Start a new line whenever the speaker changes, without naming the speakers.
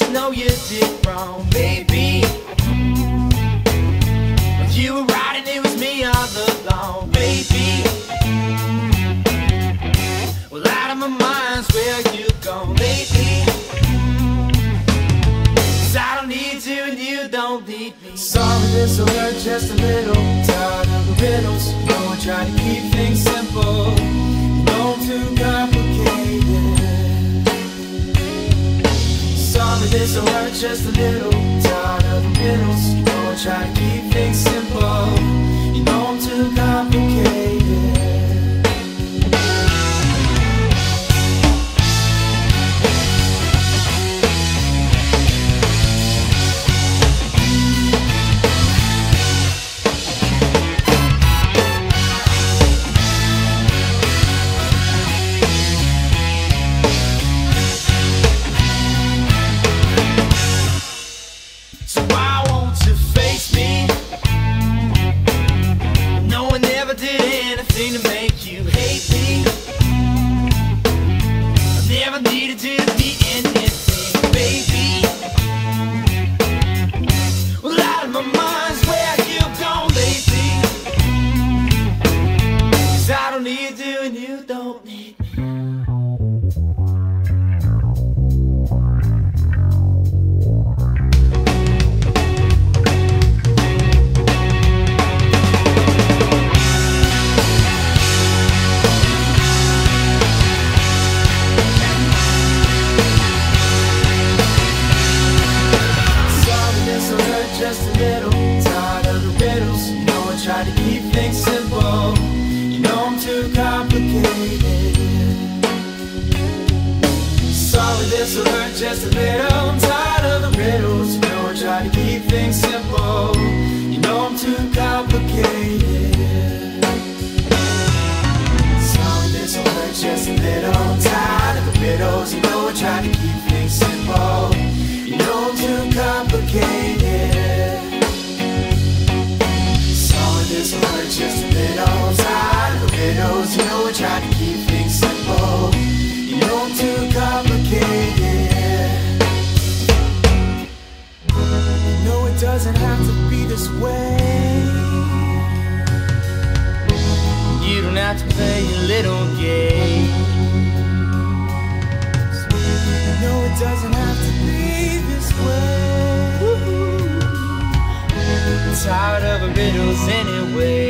you know you did wrong, baby. You were right and it was me all along, baby. Well, out of my mind's where you gone, baby. 'Cause I don't need you and you don't need me.
Sorry, this will hurt just a little. Tired of the riddles. No one trying to keep things simple. You know I'm too complicated. This will hurt just a little. Tired of the riddles. One try to keep things simple. You know I'm too complicated. This just a little. I'm tired of the riddles. You know I try to keep things simple. You know I'm too complicated. Sorry, this will hurt just a little. I'm tired of the riddles. You know this way.
You don't have to play your little game.
No, it doesn't have to be this way.
Tired of riddles anyway.